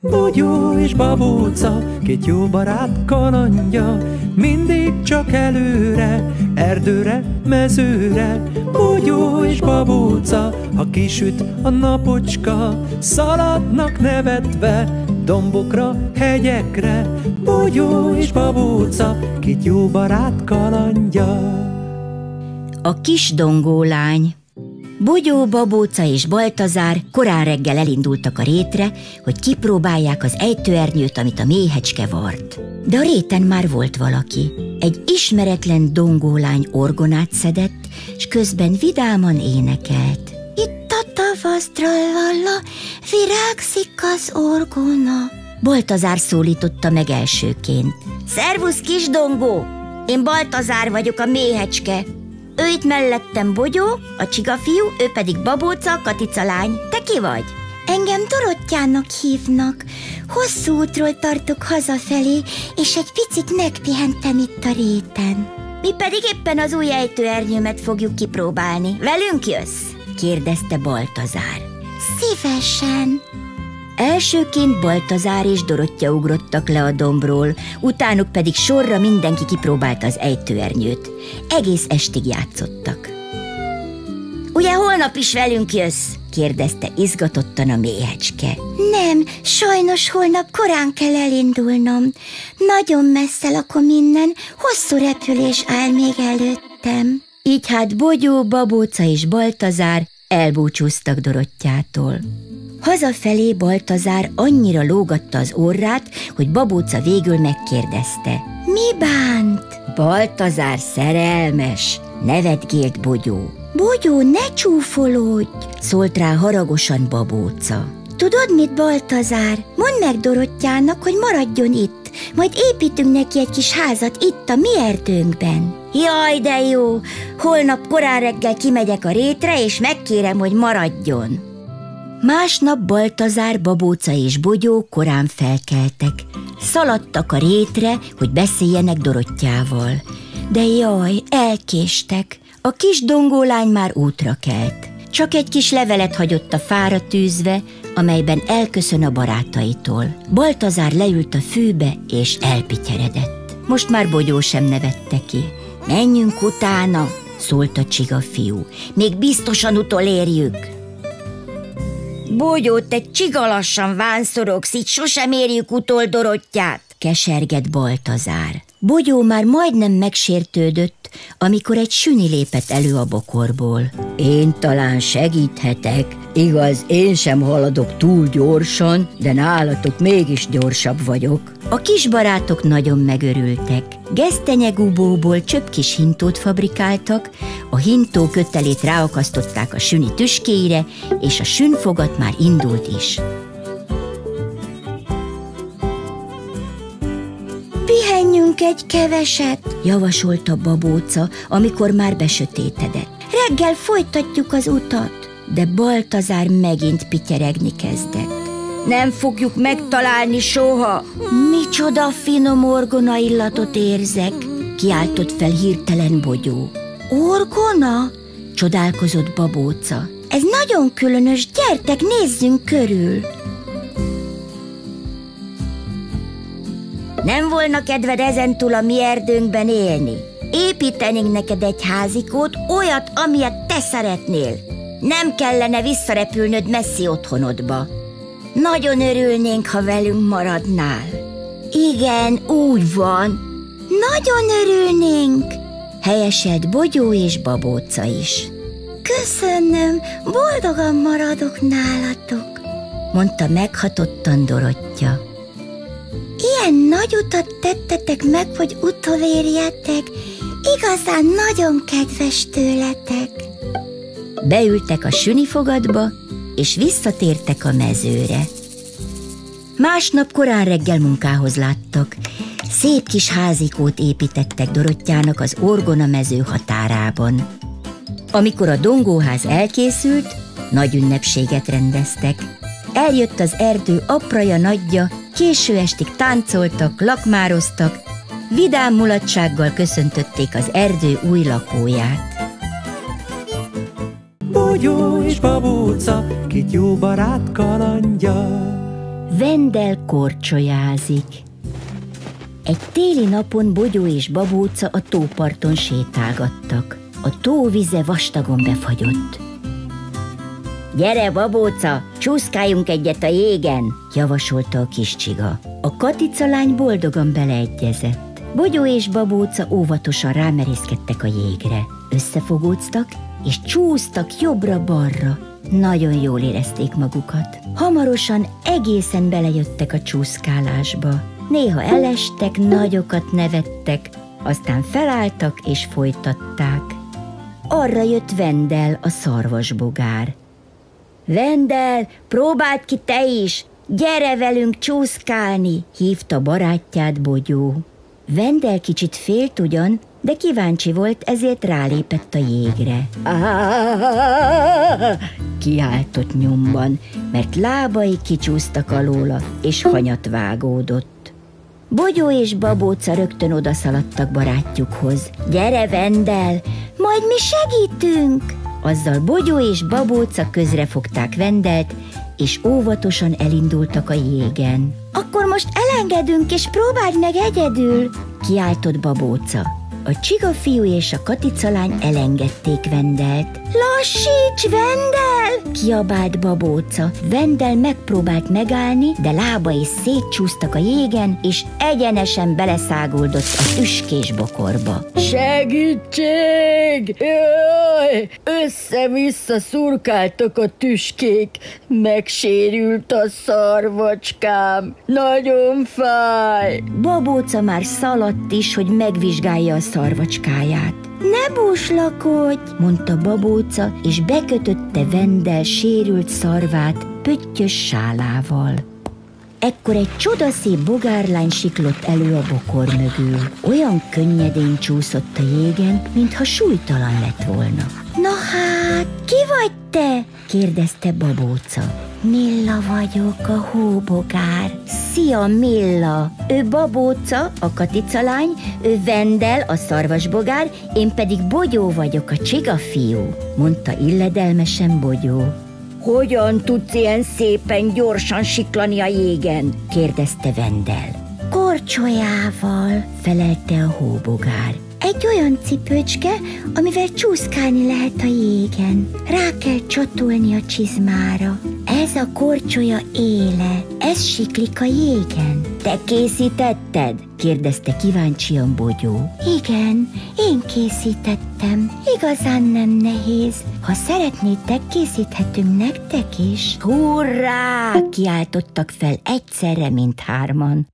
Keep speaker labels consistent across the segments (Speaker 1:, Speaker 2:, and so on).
Speaker 1: Bogyó és babóca, két jó barát kalandja, mindig csak előre, erdőre, mezőre. Bogyó és babóca, ha kisüt a napocska, szaladnak nevetve, dombokra, hegyekre. Bogyó és babóca, két jó barát kalandja.
Speaker 2: A kis dongólány Bogyó, Babóca és Baltazár korán reggel elindultak a rétre, hogy kipróbálják az ejtőernyőt, amit a méhecske vart. De a réten már volt valaki. Egy ismeretlen dongólány orgonát szedett, és közben vidáman énekelt. Itt a tavasz, trallalla, virágszik az orgona. Baltazár szólította meg elsőként. Szervusz, kis dongó! Én Baltazár vagyok, a méhecske. Ő itt mellettem Bogyó, a csigafiú, ő pedig Babóca, Katica lány. Te ki vagy? Engem Dorottyának hívnak. Hosszú útról tartok hazafelé, és egy picit megpihentem itt a réten. Mi pedig éppen az új ejtőernyőmet fogjuk kipróbálni. Velünk jössz? kérdezte Baltazár. Szívesen, Elsőként Baltazár és Dorottya ugrottak le a dombról, utánuk pedig sorra mindenki kipróbálta az ejtőernyőt. Egész estig játszottak. Ugye holnap is velünk jössz? kérdezte izgatottan a méhecske. Nem, sajnos holnap korán kell elindulnom. Nagyon messze lakom innen, hosszú repülés áll még előttem. Így hát Bogyó, Babóca és Baltazár elbúcsúztak Dorottyától. Hazafelé Baltazár annyira lógatta az orrát, hogy Babóca végül megkérdezte. Mi bánt? Baltazár szerelmes, nevetgélt Bogyó. Bogyó, ne csúfolódj, szólt rá haragosan Babóca. Tudod mit, Baltazár? Mondd meg Dorottyának, hogy maradjon itt, majd építünk neki egy kis házat itt a mi erdőnkben. Jaj, de jó! Holnap korán reggel kimegyek a rétre, és megkérem, hogy maradjon. Másnap Baltazár, Babóca és Bogyó korán felkeltek. Szaladtak a rétre, hogy beszéljenek Dorottyával. De jaj, elkéstek. A kis dongólány már útra kelt. Csak egy kis levelet hagyott a fára tűzve, amelyben elköszön a barátaitól. Baltazár leült a fűbe, és elpityeredett. Most már Bogyó sem nevette ki. Menjünk utána, szólt a csiga fiú. Még biztosan utolérjük. Bogyó, te csigalassan vánszorogsz, így sosem érjük utol Dorottyát, keserget Baltazár. Bogyó már majdnem megsértődött, amikor egy süni lépett elő a bokorból. Én talán segíthetek, igaz, én sem haladok túl gyorsan, de nálatok mégis gyorsabb vagyok. A kis barátok nagyon megörültek. Gesztenyegubóból csöpp kis hintót fabrikáltak, a hintó kötelét ráakasztották a süni tüskéire, és a sünfogat már indult is. Pihenjünk egy keveset, javasolta babóca, amikor már besötétedett. Reggel folytatjuk az utat. De Baltazár megint pityeregni kezdett. Nem fogjuk megtalálni soha. Micsoda finom orgona illatot érzek, kiáltott fel hirtelen Bogyó. Orgona? csodálkozott babóca. Ez nagyon különös, gyertek, nézzünk körül. Nem volna kedved ezentúl a mi erdőnkben élni? Építenénk neked egy házikót, olyat, amilyet te szeretnél. Nem kellene visszarepülnöd messzi otthonodba. Nagyon örülnénk, ha velünk maradnál. Igen, úgy van. Nagyon örülnénk, helyeselt Bogyó és Babóca is. Köszönöm, boldogan maradok nálatok, mondta meghatottan Dorottya. Ilyen nagy utat tettetek meg, hogy utolérjetek, igazán nagyon kedves tőletek. Beültek a sünifogadba, és visszatértek a mezőre. Másnap korán reggel munkához láttak. Szép kis házikót építettek Dorottyának az Orgona mező határában. Amikor a dongóház elkészült, nagy ünnepséget rendeztek. Eljött az erdő apraja nagyja, késő estig táncoltak, lakmároztak, vidám mulatsággal köszöntötték az erdő új lakóját.
Speaker 1: Bogyó és babóca, két jó barát kalandja.
Speaker 2: Vendel korcsolyázik. Egy téli napon Bogyó és Babóca a tóparton sétálgattak. A tó vize vastagon befagyott. Gyere, babóca, csúszkáljunk egyet a jégen, javasolta a kis csiga. A Katica lány boldogan beleegyezett. Bogyó és babóca óvatosan rámerészkedtek a jégre. Összefogóztak, és csúsztak jobbra-balra. Nagyon jól érezték magukat. Hamarosan egészen belejöttek a csúszkálásba. Néha elestek, nagyokat nevettek, aztán felálltak és folytatták. Arra jött Vendel, a szarvasbogár. Vendel, próbáld ki te is! Gyere velünk csúszkálni! hívta barátját Bogyó. Vendel kicsit félt ugyan, de kíváncsi volt, ezért rálépett a jégre. Kiáltott nyomban, mert lábai kicsúsztak alóla, és hanyat vágódott. Bogyó és Babóca rögtön odaszaladtak barátjukhoz. Gyere, Vendel, majd mi segítünk! Azzal Bogyó és Babóca közrefogták Vendelt, és óvatosan elindultak a jégen. Akkor most elengedünk, és próbáld meg egyedül, kiáltott Babóca. A csiga fiú és a Katica lány elengedték Vendelt. Lassíts, Vendel! Kiabált Babóca. Vendel megpróbált megállni, de lábai szétcsúsztak a jégen, és egyenesen beleszáguldott a üskés bokorba.
Speaker 3: Segítség! Jaj! Össze-vissza szurkáltak a tüskék, megsérült a szarvacskám, nagyon fáj!
Speaker 2: Babóca már szaladt is, hogy megvizsgálja a szarvacskáját. Ne búslakodj, mondta Babóca, és bekötötte Vendel sérült szarvát pöttyös sálával. Ekkor egy csodaszép bogárlány siklott elő a bokor mögül. Olyan könnyedén csúszott a jégen, mintha súlytalan lett volna. Na hát, ki vagy te? kérdezte Babóca. Milla vagyok, a hóbogár. Szia, Milla! Ő Babóca, a Katica lány, ő Vendel, a szarvasbogár, én pedig Bogyó vagyok, a csiga fiú, mondta illedelmesen Bogyó.
Speaker 3: Hogyan tudsz ilyen szépen gyorsan siklani a jégen?
Speaker 2: kérdezte Vendel. Korcsolyával, felelte a hóbogár. Egy olyan cipőcske, amivel csúszkálni lehet a jégen. Rá kell csatolni a csizmára. Ez a korcsolya éle, ez siklik a jégen.
Speaker 3: Te készítetted?
Speaker 2: kérdezte kíváncsian Bogyó. Igen, én készítettem. Igazán nem nehéz. Ha szeretnétek, készíthetünk nektek is.
Speaker 3: Hurrá!
Speaker 2: kiáltottak fel egyszerre, mint hárman.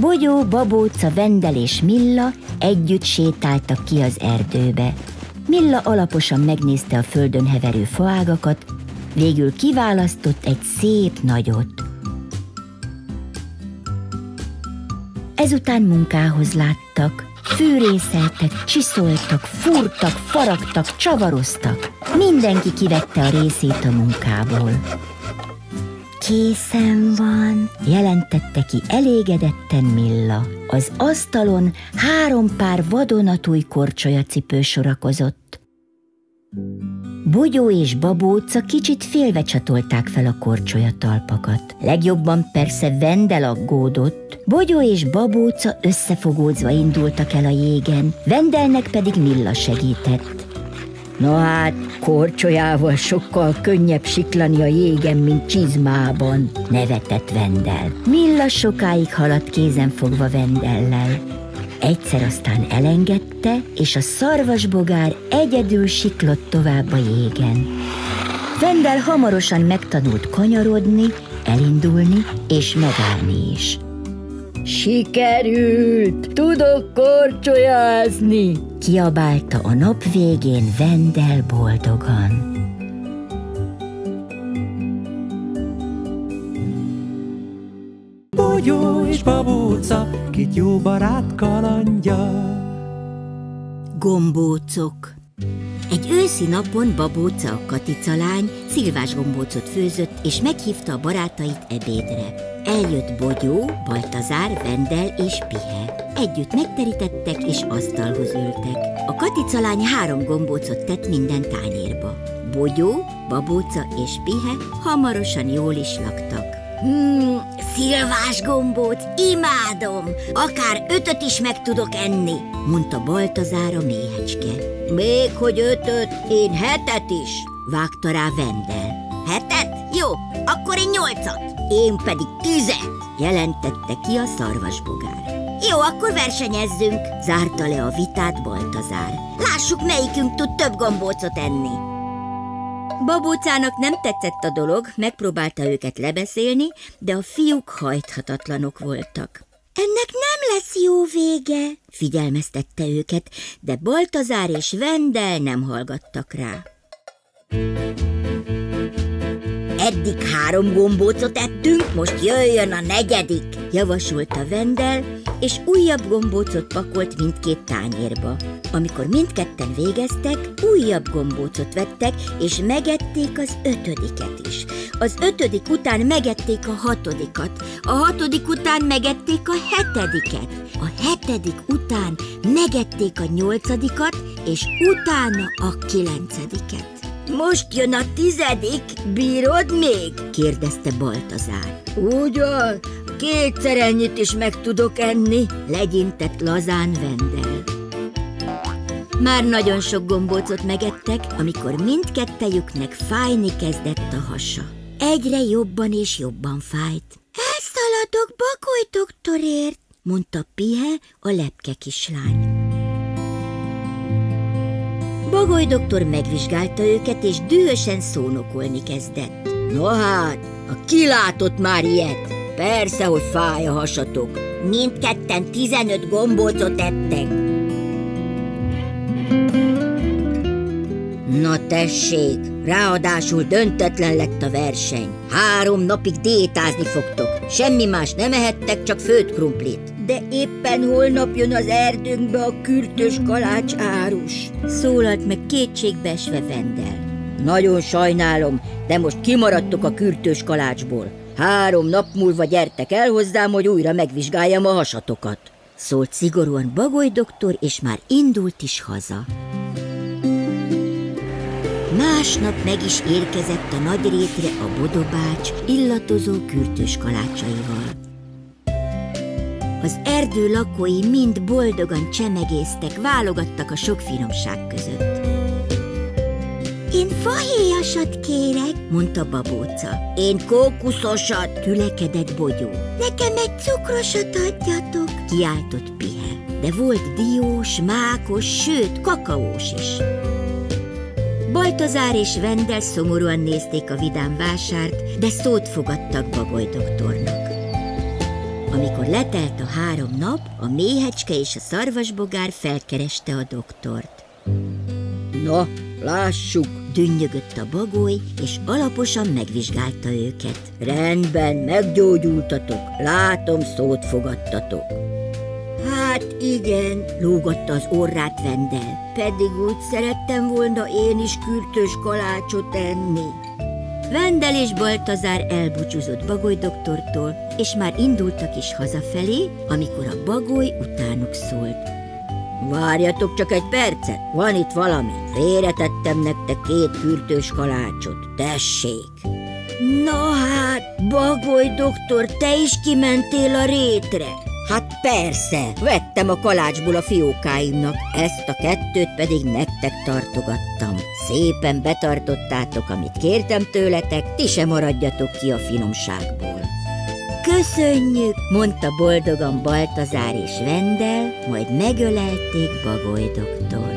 Speaker 2: Bogyó, Babóca, Vendel és Milla együtt sétáltak ki az erdőbe. Milla alaposan megnézte a földön heverő faágakat, végül kiválasztott egy szép nagyot. Ezután munkához láttak, fűrészeltek, csiszoltak, fúrtak, faragtak, csavaroztak. Mindenki kivette a részét a munkából. Készen van, jelentette ki elégedetten Milla. Az asztalon három pár vadonatúj korcsolyacipő sorakozott. Bogyó és Babóca kicsit félve csatolták fel a korcsolya talpakat. Legjobban persze Vendel aggódott. Bogyó és Babóca összefogódzva indultak el a jégen, Vendelnek pedig Milla segített.
Speaker 3: Na hát, korcsolyával sokkal könnyebb siklani a jégen, mint csizmában,
Speaker 2: nevetett Vendel. Milla sokáig haladt kézen fogva Vendellel. Egyszer aztán elengedte, és a szarvasbogár egyedül siklott tovább a jégen. Vendel hamarosan megtanult kanyarodni, elindulni és megállni is.
Speaker 3: Sikerült! Tudok korcsolyázni!
Speaker 2: Kiabálta a nap végén Vendel boldogan.
Speaker 1: Bogyó és babóca, két jó barát kalandja.
Speaker 2: Gombócok egy őszi napon Babóca a Katica lány szilvás gombócot főzött, és meghívta a barátait ebédre. Eljött Bogyó, Baltazár, Vendel és Pihe. Együtt megterítettek és asztalhoz ültek. A Katica lány három gombócot tett minden tányérba. Bogyó Babóca és Pihe hamarosan jól is laktak. Hmm, szilvás gombóc, imádom! Akár ötöt is meg tudok enni, mondta Baltazár a méhecske. Még hogy ötöt, én hetet is, vágta rá Vendel. Hetet? Jó, akkor én nyolcat. Én pedig tizet, jelentette ki a szarvasbogár. Jó, akkor versenyezzünk, zárta le a vitát Baltazár. Lássuk, melyikünk tud több gombócot enni. Babócának nem tetszett a dolog, megpróbálta őket lebeszélni, de a fiúk hajthatatlanok voltak. Ennek nem lesz jó vége, figyelmeztette őket, de Baltazár és Vendel nem hallgattak rá. Eddig három gombócot ettünk, most jöjjön a negyedik, javasolta Vendel, és újabb gombócot pakolt mindkét tányérba. Amikor mindketten végeztek, újabb gombócot vettek, és megették az ötödiket is. Az ötödik után megették a hatodikat, a hatodik után megették a hetediket, a hetedik után megették a nyolcadikat, és utána a kilencediket. Most jön a tizedik, bírod még? kérdezte Baltazár. Ugyan, kétszer ennyit is meg tudok enni, legyintett lazán Vendel. Már nagyon sok gombócot megettek, amikor mindkettejüknek fájni kezdett a hasa. Egyre jobban és jobban fájt. Elszaladok Bakoly doktorért, mondta Pihe, a lepke kislány. Bagoly doktor megvizsgálta őket, és dühösen szónokolni kezdett. No hát, a kilátott már ilyet? Persze, hogy fáj a hasatok. Mindketten tizenöt gombócot ettek. Na tessék, ráadásul döntetlen lett a verseny. Három napig diétázni fogtok. Semmi más nem ehettek, csak főtt krumplit de éppen holnap jön az erdőnkbe a kürtös kalács árus. Szólalt meg kétségbeesve Vendel. Nagyon sajnálom, de most kimaradtok a kürtős kalácsból. Három nap múlva gyertek el hozzám, hogy újra megvizsgáljam a hasatokat. Szólt szigorúan Bagoly doktor, és már indult is haza. Másnap meg is érkezett a nagy rétre a bodobács illatozó kürtős kalácsaival. Az erdő lakói mind boldogan csemegésztek, válogattak a sok finomság között. Én fahéjasat kérek, mondta babóca. Én kókuszosat, tülekedett bogyó. Nekem egy cukrosat adjatok, kiáltott Pihe. De volt diós, mákos, sőt, kakaós is. Baltazár és Vendel szomorúan nézték a vidám vásárt, de szót fogadtak Bagoly doktornak. Amikor letelt a három nap, a méhecske és a szarvasbogár felkereste a doktort. Na, lássuk, dünnyögött a bagoly, és alaposan megvizsgálta őket. Rendben, meggyógyultatok, látom, szót fogadtatok. Hát igen, lógatta az orrát Vendel, pedig úgy szerettem volna én is kürtös kalácsot enni. Vendel és Baltazár elbúcsúzott Bagoly doktortól, és már indultak is hazafelé, amikor a Bagoly utánuk szólt. Várjatok csak egy percet, van itt valami. Félretettem nektek két kürtős kalácsot. Tessék! Na hát, Bagoly doktor, te is kimentél a rétre. Hát persze, vettem a kalácsból a fiókáimnak, ezt a kettőt pedig nektek tartogattam. Szépen betartottátok, amit kértem tőletek, ti se maradjatok ki a finomságból. Köszönjük, mondta boldogan Baltazár és Vendel, majd megölelték Bagoly doktort.